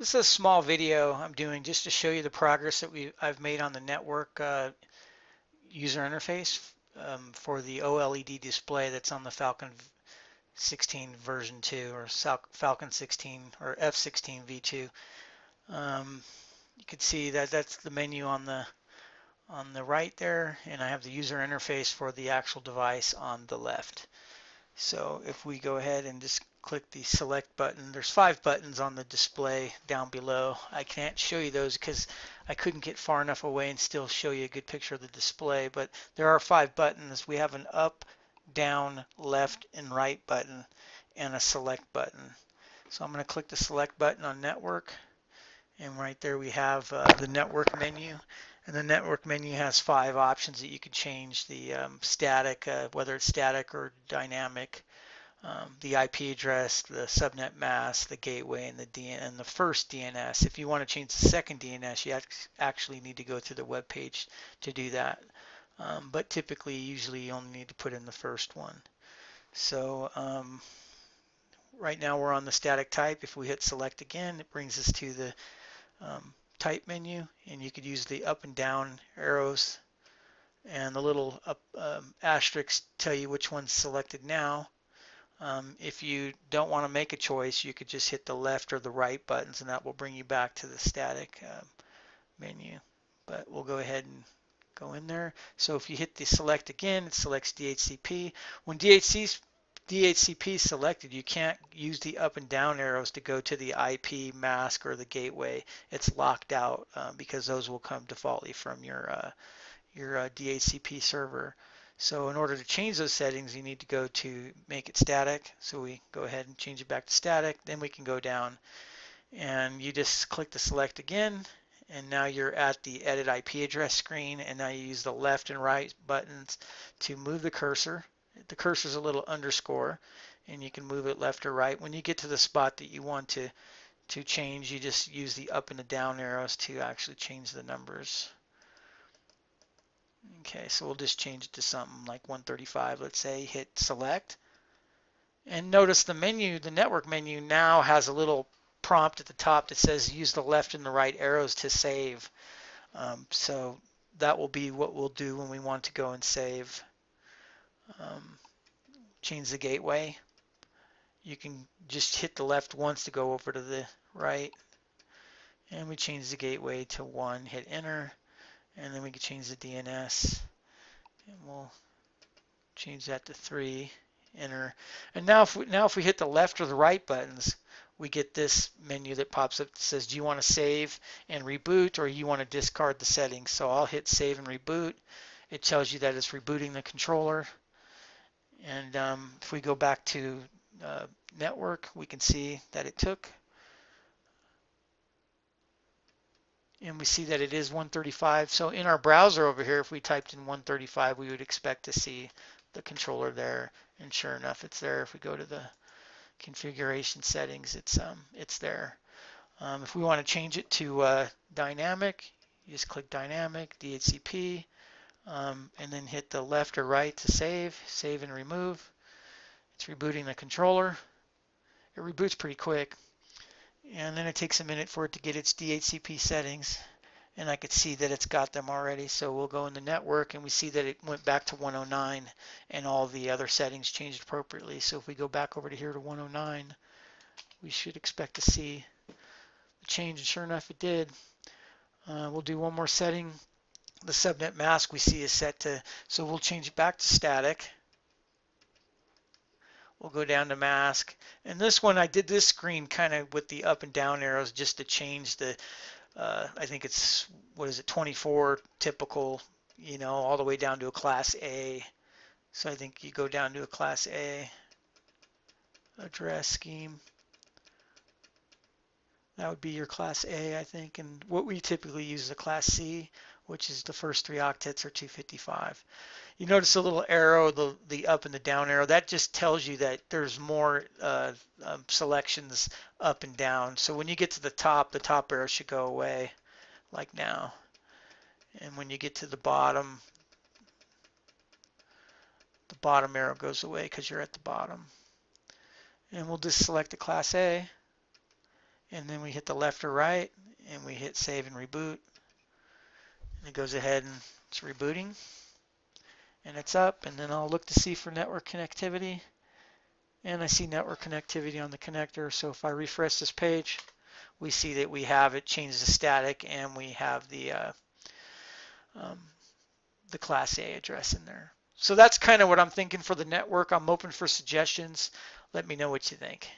This is a small video I'm doing just to show you the progress that we I've made on the network uh, user interface um, for the OLED display that's on the Falcon 16 version 2 or Falcon 16 or F16 V2. Um, you can see that that's the menu on the on the right there and I have the user interface for the actual device on the left. So if we go ahead and just click the select button. There's five buttons on the display down below. I can't show you those because I couldn't get far enough away and still show you a good picture of the display, but there are five buttons. We have an up, down, left, and right button and a select button. So I'm going to click the select button on network and right there we have uh, the network menu and the network menu has five options that you can change the um, static, uh, whether it's static or dynamic um, the IP address, the subnet mask, the gateway, and the DN and the first DNS. If you want to change the second DNS, you actually need to go to the web page to do that. Um, but typically, usually, you only need to put in the first one. So um, right now we're on the static type. If we hit select again, it brings us to the um, type menu, and you could use the up and down arrows and the little up, um, asterisks tell you which one's selected now. Um, if you don't want to make a choice, you could just hit the left or the right buttons and that will bring you back to the static uh, menu. But we'll go ahead and go in there. So if you hit the select again, it selects DHCP. When DHC's, DHCP is selected, you can't use the up and down arrows to go to the IP mask or the gateway. It's locked out uh, because those will come defaultly from your, uh, your uh, DHCP server. So in order to change those settings, you need to go to make it static. So we go ahead and change it back to static. Then we can go down and you just click the select again. And now you're at the edit IP address screen. And now you use the left and right buttons to move the cursor. The cursor is a little underscore and you can move it left or right. When you get to the spot that you want to, to change, you just use the up and the down arrows to actually change the numbers. Okay, so we'll just change it to something like 135, let's say, hit select. And notice the menu, the network menu now has a little prompt at the top that says use the left and the right arrows to save. Um, so that will be what we'll do when we want to go and save. Um, change the gateway. You can just hit the left once to go over to the right. And we change the gateway to 1, hit enter and then we can change the DNS and we'll change that to 3 enter. And now if we now if we hit the left or the right buttons we get this menu that pops up that says do you want to save and reboot or you want to discard the settings? So I'll hit save and reboot. It tells you that it's rebooting the controller. And um, if we go back to uh, network we can see that it took and we see that it is 135. So in our browser over here, if we typed in 135, we would expect to see the controller there. And sure enough, it's there. If we go to the configuration settings, it's um, it's there. Um, if we want to change it to uh, dynamic, you just click dynamic, DHCP, um, and then hit the left or right to save, save and remove. It's rebooting the controller. It reboots pretty quick and then it takes a minute for it to get its DHCP settings and I could see that it's got them already. So we'll go in the network and we see that it went back to 109 and all the other settings changed appropriately. So if we go back over to here to 109 we should expect to see the change. And sure enough it did. Uh, we'll do one more setting. The subnet mask we see is set to so we'll change it back to static We'll go down to mask. And this one, I did this screen kind of with the up and down arrows just to change the, uh, I think it's, what is it, 24 typical, you know, all the way down to a class A. So I think you go down to a class A address scheme. That would be your class A, I think. And what we typically use is a class C, which is the first three octets are 255 you notice a little arrow, the, the up and the down arrow, that just tells you that there's more uh, um, selections up and down. So when you get to the top, the top arrow should go away like now. And when you get to the bottom, the bottom arrow goes away because you're at the bottom. And we'll just select the class A and then we hit the left or right and we hit save and reboot it goes ahead and it's rebooting. And it's up and then I'll look to see for network connectivity. And I see network connectivity on the connector so if I refresh this page we see that we have it changed to static and we have the uh, um, the class A address in there. So that's kind of what I'm thinking for the network. I'm open for suggestions. Let me know what you think